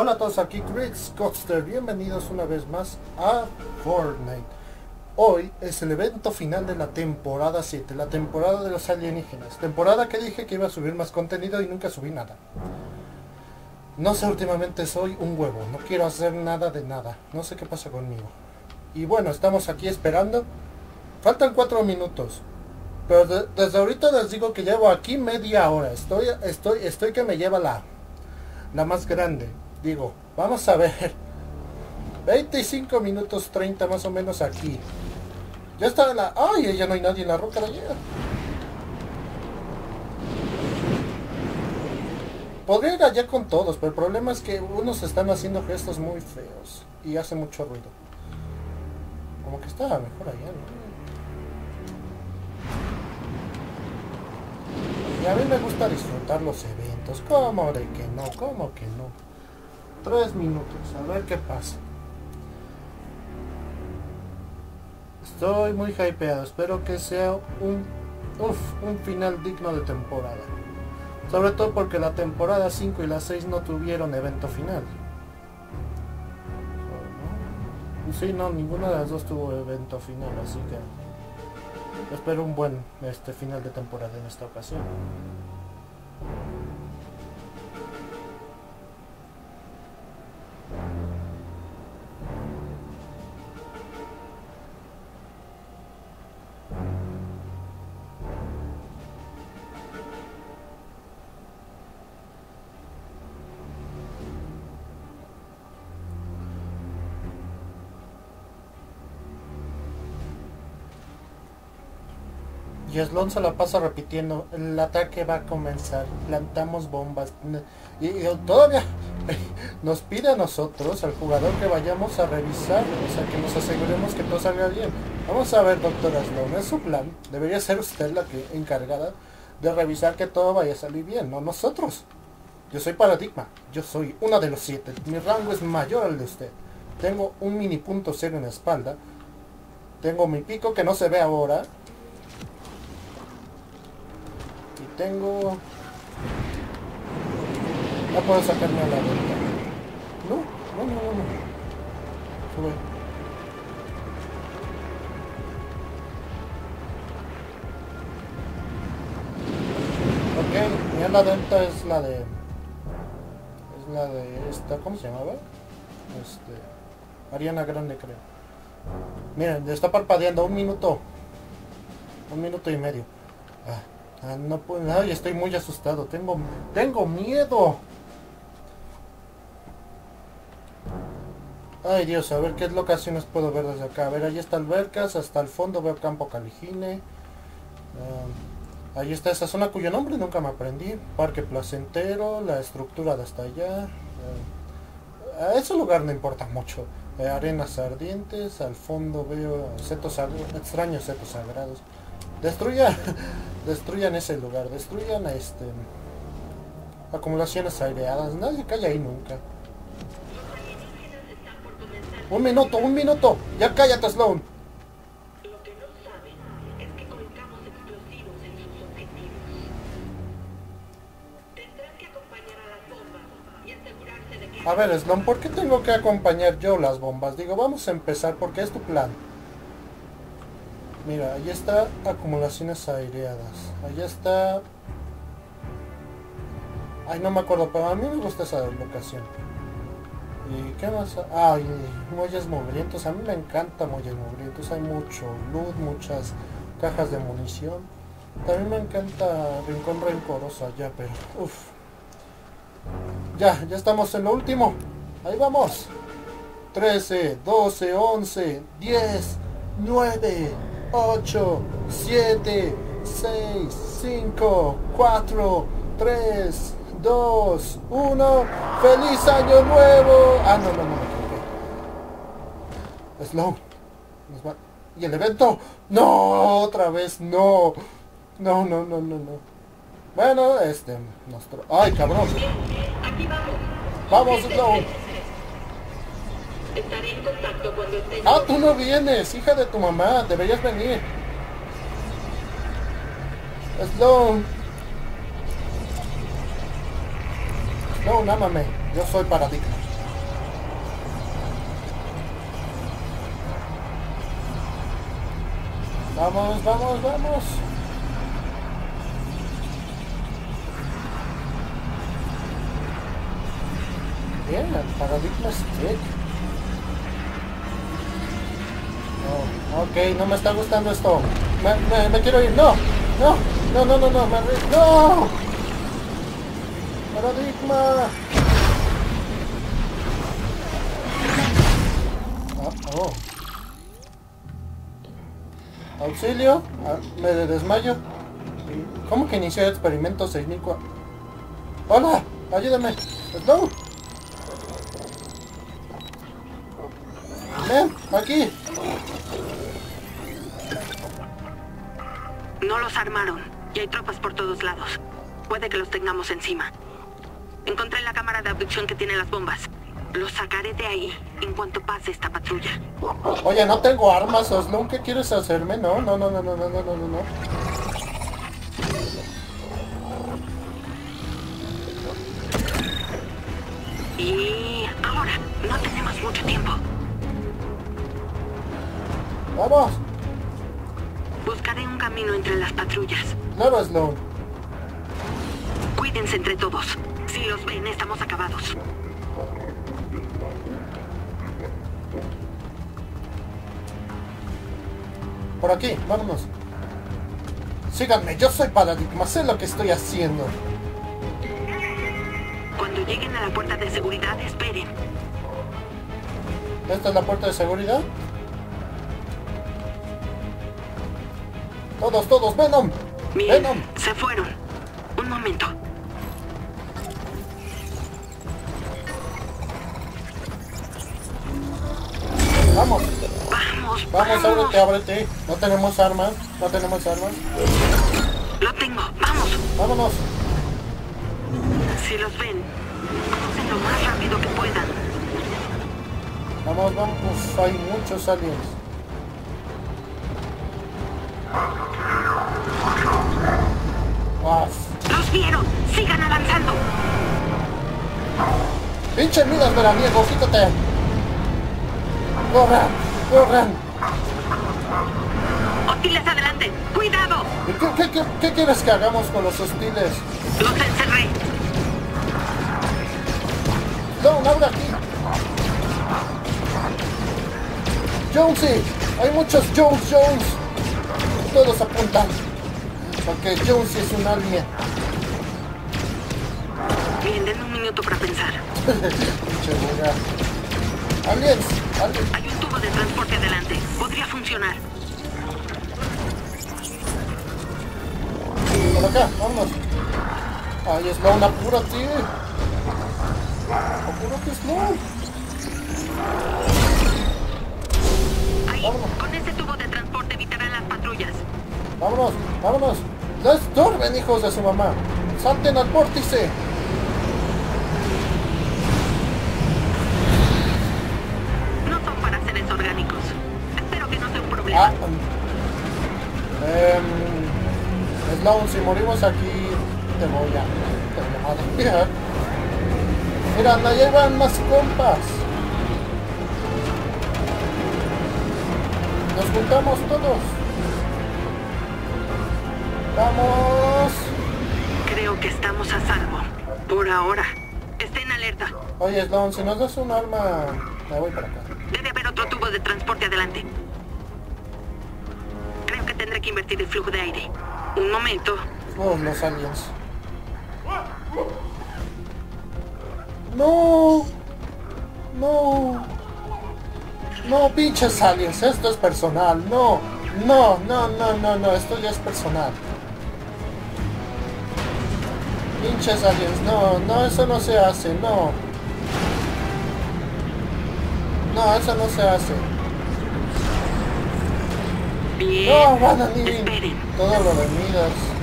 Hola a todos, aquí Greg Scottster, bienvenidos una vez más a Fortnite. Hoy es el evento final de la temporada 7, la temporada de los alienígenas. Temporada que dije que iba a subir más contenido y nunca subí nada. No sé, últimamente soy un huevo, no quiero hacer nada de nada. No sé qué pasa conmigo. Y bueno, estamos aquí esperando. Faltan cuatro minutos. Pero de- desde ahorita les digo que llevo aquí media hora. Estoy, estoy, estoy que me lleva la, la más grande. Digo, vamos a ver. 25 minutos 30 más o menos aquí. Ya está la... ¡Ay! Ya no hay nadie en la roca de ayer. Podría ir allá con todos, pero el problema es que unos están haciendo gestos muy feos. Y hace mucho ruido. Como que estaba mejor allá, ¿no? Y a mí me gusta disfrutar los eventos. ¿Cómo de que no? ¿Cómo que no? Tres minutos, a ver qué pasa. Estoy muy hypeado, espero que sea un, uf, un final digno de temporada. Sobre todo porque la temporada 5 y la 6 no tuvieron evento final. Sí, no, ninguna de las dos tuvo evento final, así que espero un buen este final de temporada en esta ocasión. Y Slon se la pasa repitiendo, el ataque va a comenzar, plantamos bombas. Y, todavía nos pide a nosotros, al jugador, que vayamos a revisar, o sea, que nos aseguremos que todo salga bien. Vamos a ver, doctora Sloan, es su plan. Debería ser usted la que encargada de revisar que todo vaya a salir bien, no nosotros. Yo soy Paradigma, yo soy una de los siete. Mi rango es mayor al de usted. Tengo un mini punto cero en la espalda. Tengo mi pico que no se ve ahora. Tengo... No puedo sacarme a la vuelta. No, no, no, no. no. Sube. Ok, la delta es la de... Es la de esta, ¿cómo se llamaba? Este... Ariana Grande creo. Miren, está parpadeando un minuto. Un minuto y medio. Ah, ah, no puedo, ay, estoy muy asustado. Tengo, tengo miedo. Ay Dios, a ver qué locaciones puedo ver desde acá. A ver, ahí está albercas, hasta el fondo veo campo caligine. Ah, ahí está esa zona cuyo nombre nunca me aprendí. Parque placentero, la estructura de hasta allá. Ah, a ese lugar no importa mucho. Eh, arenas ardientes, al fondo veo setos extraños setos sagrados. Destruyan, destruyan ese lugar, destruyan este acumulaciones aireadas. Nadie cae ahí nunca. Un minuto, un minuto. Ya cállate, Sloan. Lo que no es que explosivos en sus objetivos. Que acompañar a y asegurarse de que... A ver, Sloan, ¿por qué tengo que acompañar yo las bombas? Digo, vamos a empezar porque es tu plan. Mira, ahí está acumulaciones aireadas. Allá está... Ay, no me acuerdo, pero a mí me gusta esa locación. ¿Y qué más? Ay, muelles mugrientos. A mí me encanta muelles mugrientos. Hay mucho loot, muchas cajas de munición. También me encanta Rincón Rencoroso allá, pero... Uf. Ya, ya estamos en lo último. Ahí vamos. 13, 12, 11, 10, 9, 8, 7, 6, 5, 4, 3, 2, 1. ¡Feliz año nuevo! Ah, no, no, no, equivoqué. Slow. Nos va- ¿Y el evento? No, otra vez, no. No, no, no, no, no. Bueno, este, nuestro... ¡Ay, cabrón! Bien, aquí vamos. Vamos, Slow. Estaré en contacto cuando esté. Ah, tú no vienes, hija de tu mamá. Deberías venir. Sloan. Sloan, ámame. Yo soy para ti. Vamos, vamos, vamos. Bien, el paradigma stick. Ok, no me está gustando esto. Me, quiero ir. No, no, no, no, no, no, no. Paradigma. Ah, oh. Auxilio, Ah, me desmayo. ¿Cómo que inició el experimento 6004? Hola, ayúdame. No. Ven, aquí. No los armaron y hay tropas por todos lados. Puede que los tengamos encima. Encontré la cámara de abducción que tiene las bombas. Los sacaré de ahí en cuanto pase esta patrulla. Oye, no tengo armas, Oslo. ¿Qué quieres hacerme? No, no, no, no, no, no, no, no, no. Y ahora, no tenemos mucho tiempo. Vamos. Buscaré un camino entre las patrullas. Sloan. Cuídense entre todos. Si los ven, estamos acabados. Por aquí, vámonos. Síganme, yo soy Paradigma, sé lo que estoy haciendo. Cuando lleguen a la puerta de seguridad, esperen. Esta es la puerta de seguridad. Todos, todos, Venom. Bien, Venom. se fueron. Un momento. Vamos, Vamos, vamos, vamos. ábrete, ábrete. No tenemos armas, no tenemos armas. Lo tengo. Vamos. Vámonos. Si los ven, crucen lo más rápido que puedan. Vamos, vamos, hay muchos aliens. ¡Los vieron! ¡Sigan avanzando! Pinche miras veraniego, quítate. Corran, corran. ¡Hostiles adelante! ¡Cuidado! ¿Y ¿Qué, qué, qué, qué quieres que hagamos con los hostiles? ¡Los encerré! No, abre aquí. Jonesy, hay muchos Jones Jones. Todos apuntan. Porque Jonesy es un alien. Bien, denme un minuto para pensar. Aliens, aliens. Hay un tubo de transporte adelante. Podría funcionar. Por acá, vámonos. Ay, Sloan, apúrate. Apúrate, Sloan. Ahí, Vámonos. con ese tubo de transporte evitarán las patrullas. Vámonos, vámonos. No estorben, hijos de su mamá. Salten al vórtice. No son para seres orgánicos. Espero que no sea un Ah, problema. em, Sloan, si morimos aquí, te voy a... Te voy a. Mira, no llevan más compas. Nos juntamos todos. Vamos. Creo que estamos a salvo. Por ahora. Estén alerta. Oye, Sloan, si nos das un arma, me voy para acá. Debe haber otro tubo de transporte adelante. Creo que tendré que invertir el flujo de aire. Un momento. Todos los aliens. No. No. No, pinches aliens, esto es personal. No. No, no, no, no, no, esto ya es personal. Pinches aliens, no, no, eso no se hace, no. No, eso no se hace. Bien. No, van a Esperen. Todo lo de.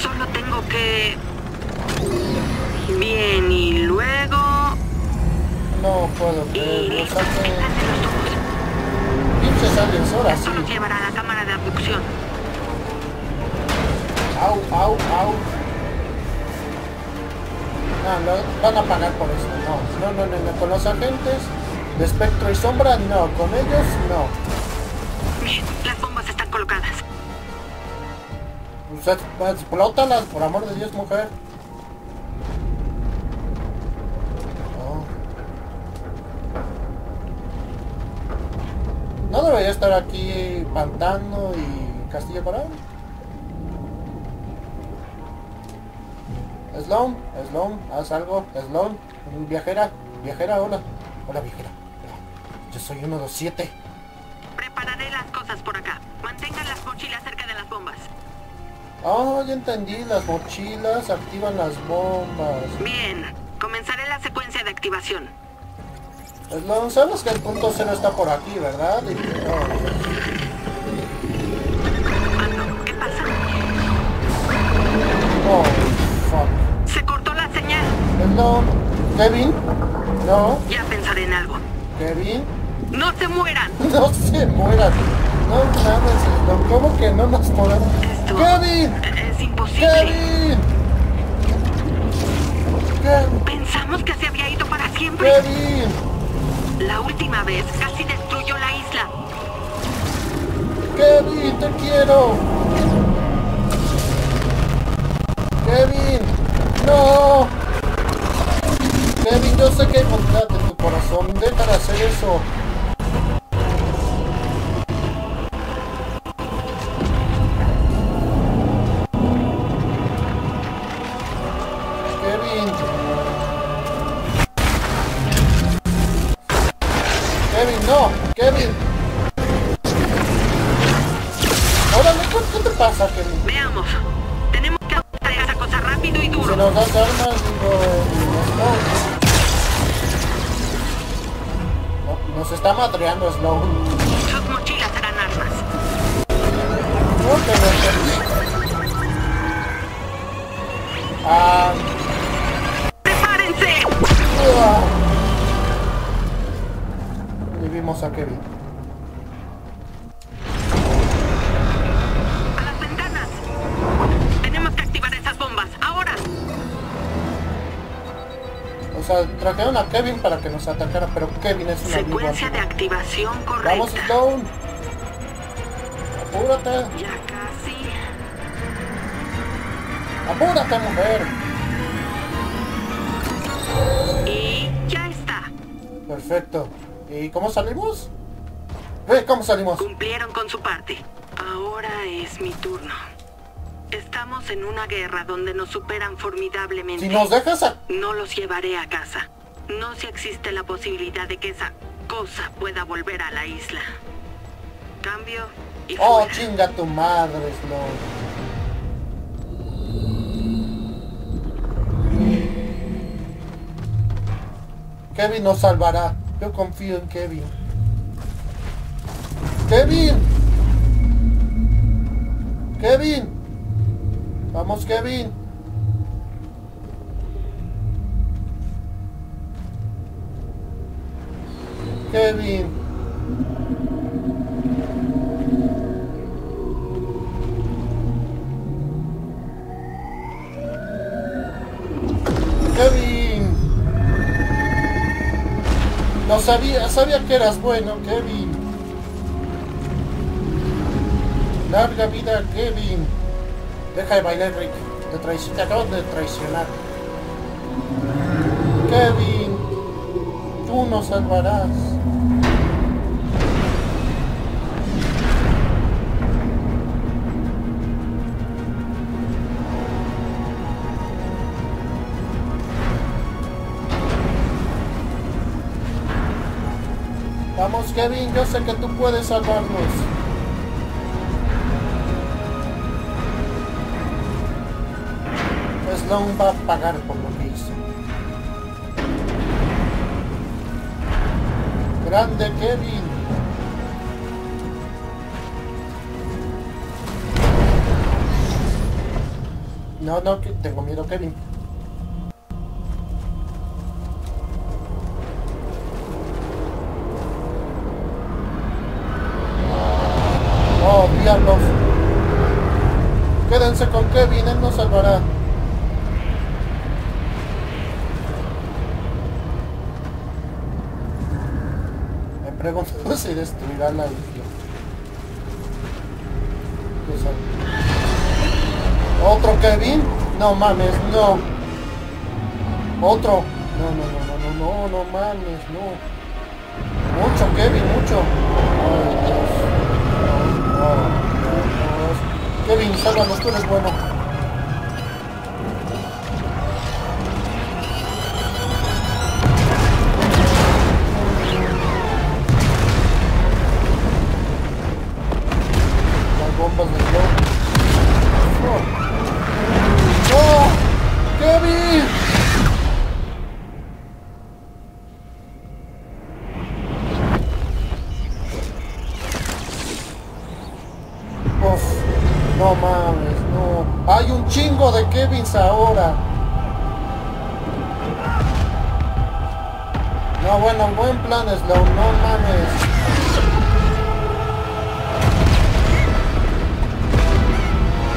Solo tengo que... Bien, y luego... No puedo creerlo, tubos. pinches aliens, ahora sí. Esto los llevará la cámara de abducción. Au, au, au. No, no, van a pagar por esto, no. No, no, no. Con los agentes de espectro y sombra, no. Con ellos, no. Bien, las bombas están colocadas. Pues, pues explótalas, por amor de Dios, mujer. No debería estar aquí Pantano y Castillo Coral. Sloan, Sloan, haz algo, Sloan, viajera, viajera, hola, hola viajera, yo soy uno de los siete. Prepararé las cosas por acá. Mantengan las mochilas cerca de las bombas. Oh, ya entendí, las mochilas activan las bombas. Bien, comenzaré la secuencia de activación. Sloan, sabes que el punto cero está por aquí, ¿verdad? Y- oh, Sloan, Kevin, no, Ya pensaré en algo. Kevin, ¡No se mueran! no se mueran. No mames, ¿cómo que no nos podemos? Esto Kevin, es imposible. Kevin, Kevin, Pensamos que se había ido para siempre. Kevin. La última vez casi destruyó la isla. Kevin, te quiero. Kevin, no. Kevin, yo sé que hay bondad en tu corazón. Deja de hacer eso. Kevin. Kevin, no. Kevin. Órale, ¿qué, qué te pasa, Kevin? Veamos. Tenemos que hacer esa cosa rápido y Si duro. nos das armas, digo... No. No, Nos está madreando Sloan. Sus mochilas serán armas. Ah... ¡Prepárense! Y vimos a Kevin. Trajeron a Kevin para que nos atacara, pero Kevin es una. Secuencia de activación Vamos, correcta. Sloan. Apúrate, Ya casi. apúrate, mujer. Y ya está. Perfecto. ¿Y cómo salimos? ¿Ves cómo salimos? Cumplieron con su parte. Ahora es mi turno. Estamos en una guerra donde nos superan formidablemente. Si nos dejas a... No los llevaré a casa. No si existe la posibilidad de que esa cosa pueda volver a la isla. Cambio y Oh, fuera. chinga tu madre, Sloan. Kevin nos salvará. Yo confío en Kevin. Kevin. Kevin. Vamos, Kevin. Kevin. Kevin. No sabía, sabía que eras bueno, Kevin. Larga vida, Kevin. Deja de bailar, Rick. Te, traici- te acabas de traicionar. Kevin, tú nos salvarás. Vamos, Kevin, yo sé que tú puedes salvarnos. Sloan va a pagar por lo que hizo. Grande Kevin. No, no, tengo miedo, Kevin. Si destruirá la isla. ¿Otro Kevin? No mames, no. Otro. No, no, no, no, no, no, no mames, no. Mucho Kevin, mucho. Ay, Dios. No. Kevin, sálvanos, tú eres bueno. Slow, no mames.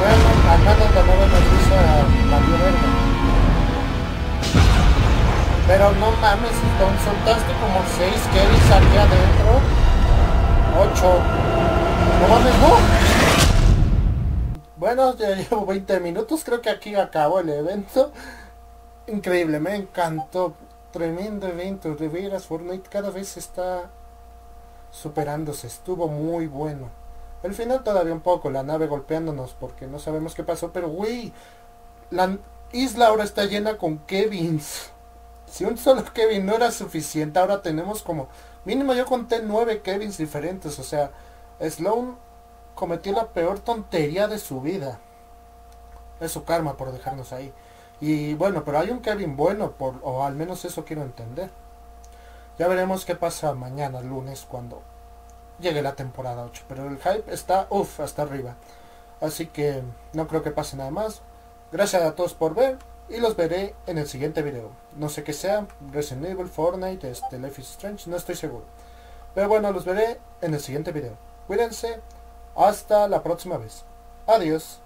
Bueno, menos de nuevo nos hizo valió verga. Pero no mames, Stone, soltaste como 6 Kevins aquí adentro. 8. No mames, no. Bueno, ya llevo 20 minutos, creo que aquí acabó el evento. Increíble, me encantó. Tremendo evento, de veras, Fortnite cada vez está superándose, estuvo muy bueno. El final todavía un poco, la nave golpeándonos porque no sabemos qué pasó, pero güey, la isla ahora está llena con Kevins. Si un solo Kevin no era suficiente, ahora tenemos como, mínimo yo conté nueve Kevins diferentes, o sea, Sloan cometió la peor tontería de su vida. Es su karma por dejarnos ahí. Y bueno, pero hay un Kevin bueno, por, o al menos eso quiero entender. Ya veremos qué pasa mañana, lunes, cuando llegue la temporada 8. Pero el hype está, uff, hasta arriba. Así que no creo que pase nada más. Gracias a todos por ver y los veré en el siguiente video. No sé qué sea, Resident Evil, Fortnite, este, Life is Strange, no estoy seguro. Pero bueno, los veré en el siguiente video. Cuídense, hasta la próxima vez. Adiós.